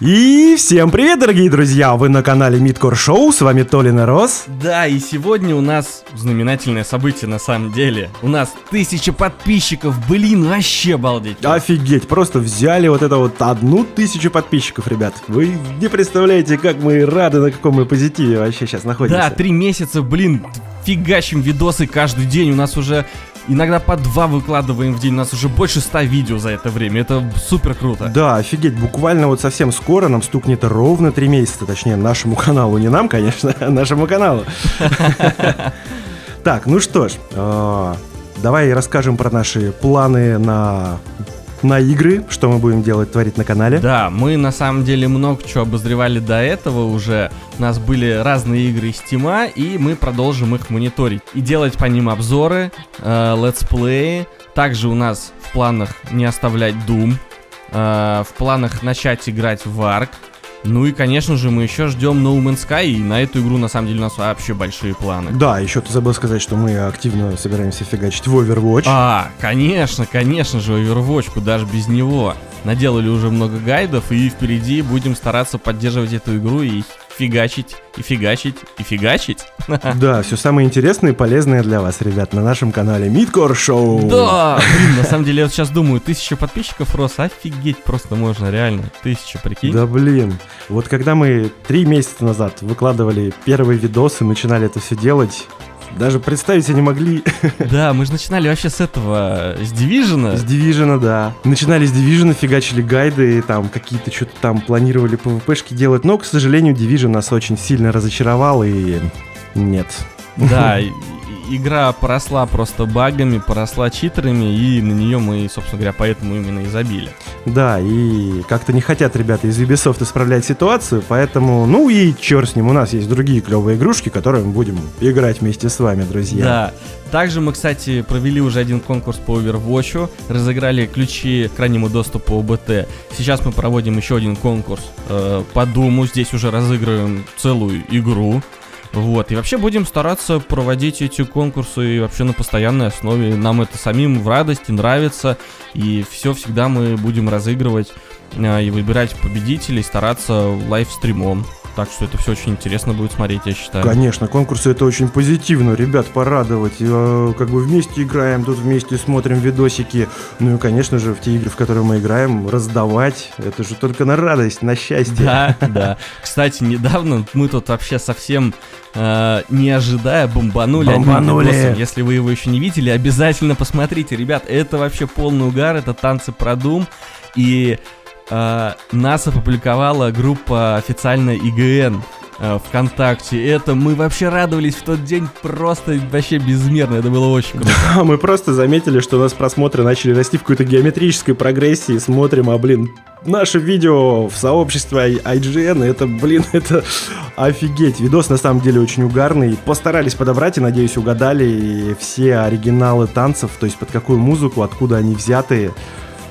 И всем привет, дорогие друзья! Вы на канале Мидкор Шоу, с вами Толин и Рос. Да, и сегодня у нас знаменательное событие на самом деле. У нас тысяча подписчиков, блин, вообще балдеть. Офигеть, просто взяли вот это вот одну тысячу подписчиков, ребят. Вы не представляете, как мы рады, на каком мы позитиве вообще сейчас находимся. Да, три месяца, блин, фигачим видосы каждый день. У нас уже Иногда по два выкладываем в день, у нас уже больше ста видео за это время, это супер круто. Да, офигеть, буквально вот совсем скоро нам стукнет ровно три месяца, точнее нашему каналу, не нам, конечно, а нашему каналу. Так, ну что ж, а, давай расскажем про наши планы на на игры, что мы будем делать, творить на канале. Да, мы на самом деле много чего обозревали до этого уже. У нас были разные игры из Тима, и мы продолжим их мониторить. И делать по ним обзоры, э, летсплеи. Также у нас в планах не оставлять Doom. Э, в планах начать играть в Ark. Ну и, конечно же, мы еще ждем No Man's Sky, и на эту игру, на самом деле, у нас вообще большие планы. Да, еще ты забыл сказать, что мы активно собираемся фигачить в Overwatch. А, конечно, конечно же, Overwatch, куда же без него. Наделали уже много гайдов, и впереди будем стараться поддерживать эту игру и фигачить, и фигачить, и фигачить. Да, все самое интересное и полезное для вас, ребят, на нашем канале Midcore Show. Да, блин, на самом деле я сейчас думаю, тысяча подписчиков, Рос, офигеть просто можно, реально, тысяча, прикинь. Да, блин, вот когда мы три месяца назад выкладывали первые видосы, начинали это все делать, даже представить себе не могли. Да, мы же начинали вообще с этого, с Division. С Division, да. Начинали с Division, фигачили гайды, там какие-то что-то там планировали PvP-шки делать, но, к сожалению, Division нас очень сильно разочаровал, и нет. Да, игра поросла просто багами, поросла читерами, и на нее мы, собственно говоря, поэтому именно и забили. Да, и как-то не хотят ребята из Ubisoft исправлять ситуацию, поэтому, ну и черт с ним, у нас есть другие клевые игрушки, которые мы будем играть вместе с вами, друзья. Да, также мы, кстати, провели уже один конкурс по Overwatch, разыграли ключи к раннему доступу ОБТ. Сейчас мы проводим еще один конкурс э, по Думу, здесь уже разыгрываем целую игру. Вот, и вообще будем стараться проводить эти конкурсы и вообще на постоянной основе. Нам это самим в радости нравится, и все всегда мы будем разыгрывать э, и выбирать победителей, стараться live stream ом. Так что это все очень интересно будет смотреть, я считаю. Конечно, конкурсы это очень позитивно, ребят, порадовать. Э, как бы вместе играем, тут вместе смотрим видосики. Ну и, конечно же, в те игры, в которые мы играем, раздавать. Это же только на радость, на счастье. Да, да. Кстати, недавно мы тут вообще совсем э, не ожидая бомбанули. Бомбанули. Если вы его еще не видели, обязательно посмотрите. Ребят, это вообще полный угар, это танцы про Дум. И э, нас опубликовала группа официально ИГН э, ВКонтакте. Это мы вообще радовались в тот день просто вообще безмерно. Это было очень круто. Да, мы просто заметили, что у нас просмотры начали расти в какой-то геометрической прогрессии. Смотрим, а блин, наше видео в сообществе IGN, это, блин, это офигеть. Видос на самом деле очень угарный. Постарались подобрать и, надеюсь, угадали все оригиналы танцев, то есть под какую музыку, откуда они взяты.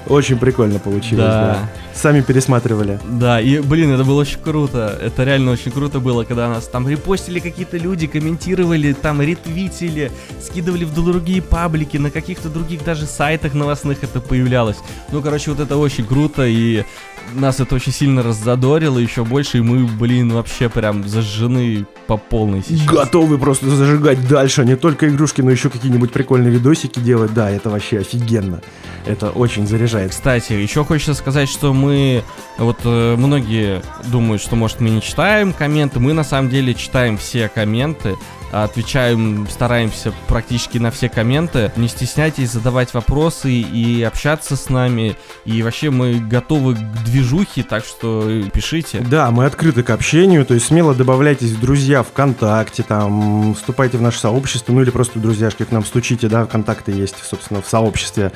Очень прикольно получилось, да. да. Сами пересматривали. Да, и, блин, это было очень круто. Это реально очень круто было, когда нас там репостили какие-то люди, комментировали, там ретвитили, скидывали в другие паблики, на каких-то других даже сайтах новостных это появлялось. Ну, короче, вот это очень круто, и нас это очень сильно раззадорило еще больше, и мы, блин, вообще прям зажжены по полной сейчас. Готовы просто зажигать дальше, не только игрушки, но еще какие-нибудь прикольные видосики делать. Да, это вообще офигенно. Это очень заряжает. Кстати, еще хочется сказать, что мы, вот э, многие думают, что, может, мы не читаем комменты. Мы, на самом деле, читаем все комменты отвечаем, стараемся практически на все комменты. Не стесняйтесь задавать вопросы и общаться с нами. И вообще мы готовы к движухе, так что пишите. Да, мы открыты к общению, то есть смело добавляйтесь в друзья ВКонтакте, там, вступайте в наше сообщество, ну или просто друзьяшки к нам стучите, да, контакты есть, собственно, в сообществе.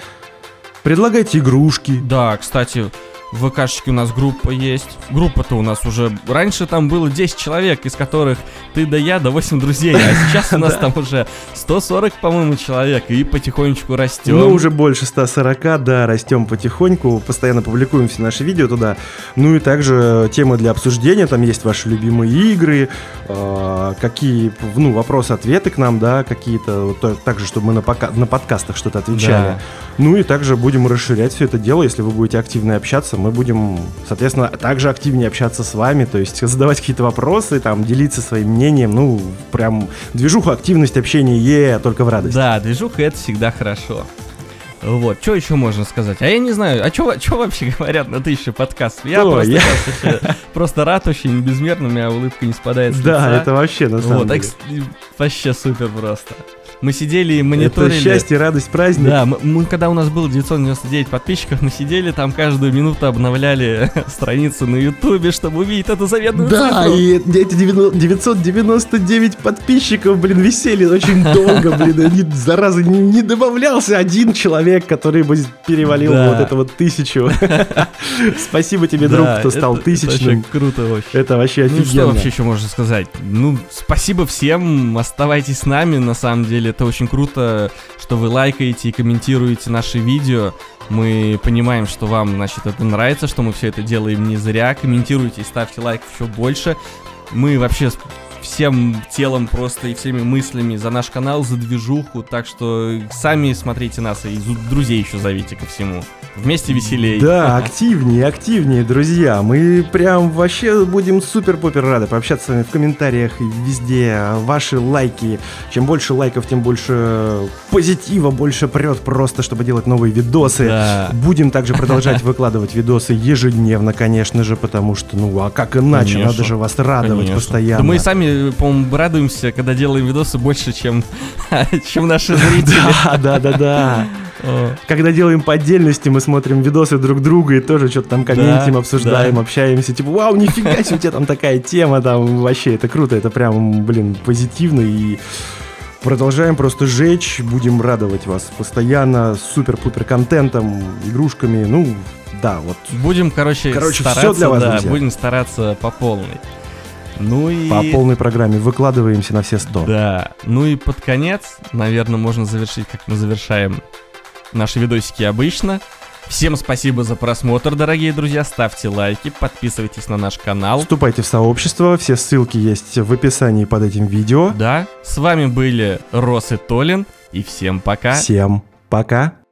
Предлагайте игрушки. Да, кстати, в ВКшечке у нас группа есть. Группа-то у нас уже... Раньше там было 10 человек, из которых ты да я, да 8 друзей. А сейчас у нас там уже 140, по-моему, человек. И потихонечку растем. Ну, уже больше 140, да, растем потихоньку. Постоянно публикуем все наши видео туда. Ну и также темы для обсуждения. Там есть ваши любимые игры, э, какие, ну, вопросы-ответы к нам, да, какие-то. Также, чтобы мы на, пока, на подкастах что-то отвечали. Да. Ну и также будем расширять все это дело. Если вы будете активно общаться, Мы будем, соответственно, также активнее общаться с вами, то есть задавать какие-то вопросы, там, делиться своим мнением. Ну, прям движуха, активность, общение, е, только в радость. Да, движуха это всегда хорошо. Вот, что еще можно сказать? А я не знаю, а что вообще говорят на тысячу подкастов? Я, О, просто, я... Просто рад очень, безмерно, у меня улыбка не спадает с Да, лица. это вообще на самом вот, деле. Вообще супер просто. Мы сидели и мониторили... Это счастье, радость, праздник. Да, мы, мы когда у нас было 999 подписчиков, мы сидели там каждую минуту обновляли страницу на ютубе, чтобы увидеть эту заветную да, цифру. и эти 999 подписчиков, блин, висели очень долго, блин, они, зараза, не, не добавлялся один человек, который бы перевалил да. вот это вот тысячу. Спасибо тебе, друг, кто стал тысячным. Это круто вообще. Это вообще офигенно. Ну что вообще еще можно сказать? Ну, спасибо всем, оставайтесь с нами, на самом деле это очень круто, что вы лайкаете и комментируете наши видео. Мы понимаем, что вам, значит, это нравится, что мы все это делаем не зря. Комментируйте и ставьте лайк еще больше. Мы вообще всем телом просто и всеми мыслями за наш канал, за движуху. Так что сами смотрите нас и друзей еще зовите ко всему. Вместе веселее. Да, активнее, активнее, друзья. Мы прям вообще будем супер-пупер рады пообщаться с вами в комментариях и везде. Ваши лайки. Чем больше лайков, тем больше позитива, больше прет просто, чтобы делать новые видосы. Да. Будем также продолжать выкладывать видосы ежедневно, конечно же, потому что, ну, а как иначе? Конечно. Надо же вас радовать конечно. постоянно. Да мы сами, по-моему, радуемся, когда делаем видосы больше, чем, чем наши зрители. Да, да, да, да. Когда делаем по отдельности, мы смотрим видосы друг друга и тоже что-то там комментим, обсуждаем, общаемся. Типа, вау, нифига себе, у тебя там такая тема, там вообще это круто, это прям, блин, позитивно и продолжаем просто жечь, будем радовать вас постоянно супер-пупер контентом, игрушками, ну, да, вот. Будем, короче, короче стараться, все для вас, да, друзья. будем стараться по полной. Ну и... По полной программе выкладываемся на все сто. Да. Ну и под конец, наверное, можно завершить, как мы завершаем наши видосики обычно. Всем спасибо за просмотр, дорогие друзья. Ставьте лайки, подписывайтесь на наш канал. Вступайте в сообщество, все ссылки есть в описании под этим видео. Да, с вами были Рос и Толин, и всем пока. Всем пока.